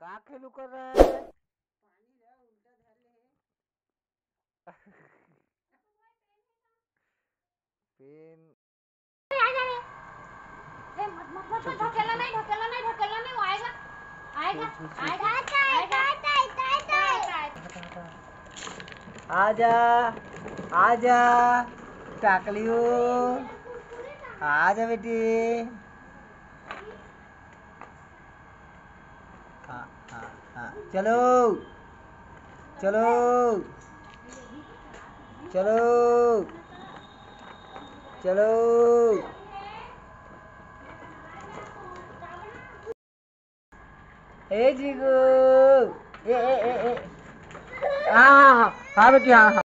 का खेलू कर रहा है? पेन। आजा आजा टाकलियो आजा बेटी हाँ हाँ हाँ चलो चलो चलो चलो ए जीगू ए ए ए ए हाँ हाँ हाँ हाँ बेटी हाँ हाँ